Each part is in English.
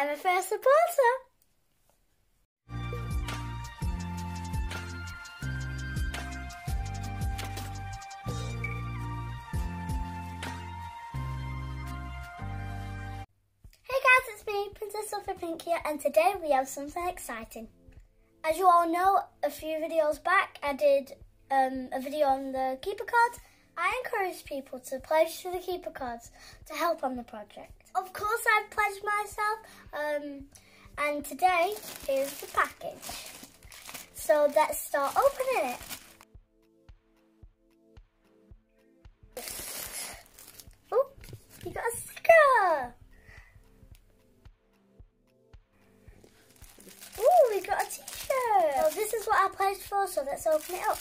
I'm a first supporter. Hey guys, it's me, Princess Sophie Pink here, and today we have something exciting. As you all know, a few videos back I did um, a video on the keeper cards. I encourage people to pledge to the keeper cards to help on the project. Of course I've pledged myself, um, and today is the package. So let's start opening it. Oh, you got a sticker! Ooh, we got a t-shirt. So this is what I pledged for, so let's open it up.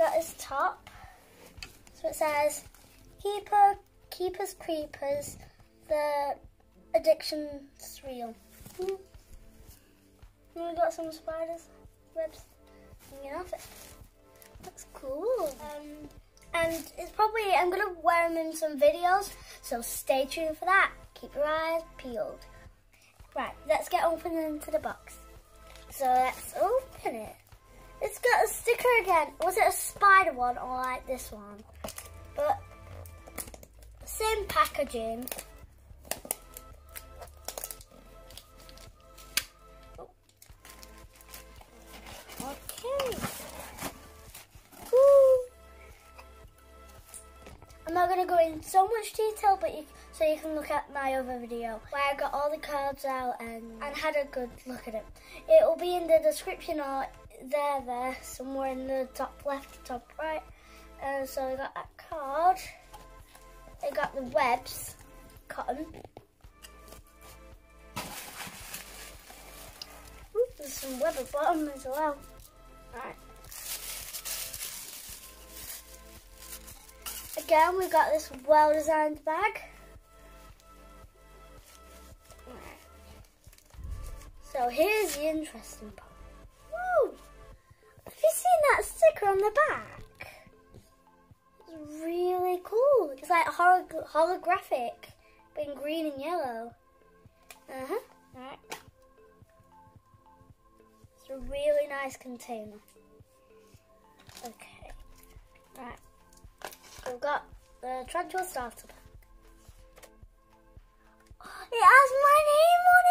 Got his top. So it says, Keeper, Keepers Creepers, the addiction's real. Hmm. And we got some spiders, webs hanging off it. Looks cool. Um, and it's probably, I'm going to wear them in some videos, so stay tuned for that. Keep your eyes peeled. Right, let's get open into the box. So let's open it. Again. Was it a spider one or like this one? But same packaging. I'm not going to go in so much detail, but you, so you can look at my other video where I got all the cards out and, and had a good look at it. It will be in the description or there, there, somewhere in the top left, top right. And so I got that card. I got the webs, cotton. Ooh, there's some web at bottom as well. Right. Again, we got this well-designed bag. So here's the interesting part. Have you seen that sticker on the back? It's really cool. It's like holog holographic, but in green and yellow. Uh-huh. Right. It's a really nice container. Okay. Right. We've got the Tarantula Starter Pack. It has my name on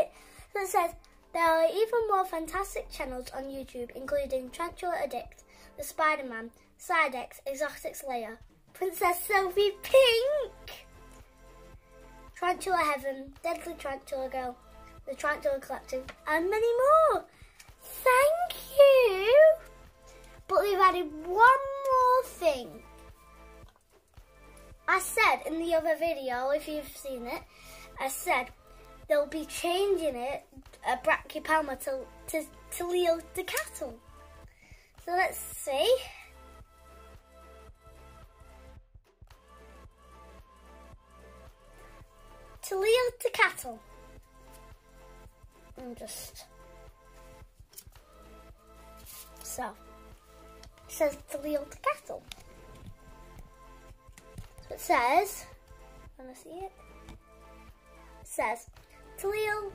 it! So it says, there are even more fantastic channels on YouTube, including Tarantula Addict, The Spider-Man, Sidex, Exotics Lair, Princess Sophie Pink, Tarantula Heaven, Deadly Tarantula Girl, The Tarantula Collective, and many more. In the other video, if you've seen it, I said they'll be changing it, uh, Brachypelma to, to, to Leo the cattle. So let's see. To Leo the cattle. I'm just so it says to Leo the cattle. Says, wanna see it? Says Talil,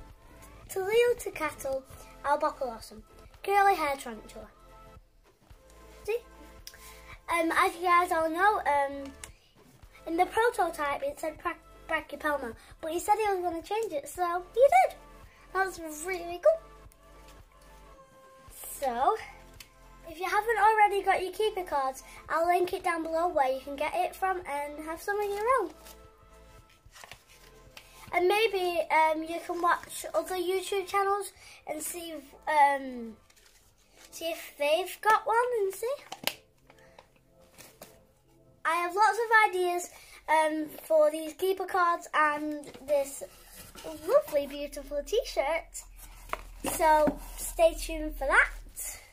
Talil to cattle, albopilosum, curly hair tarantula. See? Um, as you guys all know, um, in the prototype it said Brachypelma, but he said he was going to change it, so he did. That was really cool. So, if you haven't already got your keeper cards, I'll link it down below where you can get it from and have some of your own. And maybe um, you can watch other YouTube channels and see if, um, see if they've got one and see. I have lots of ideas um, for these keeper cards and this lovely, beautiful t-shirt. So stay tuned for that.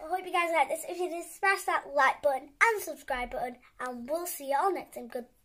I hope you guys like this. If you did, smash that like button and subscribe button. And we'll see you all next time. Goodbye.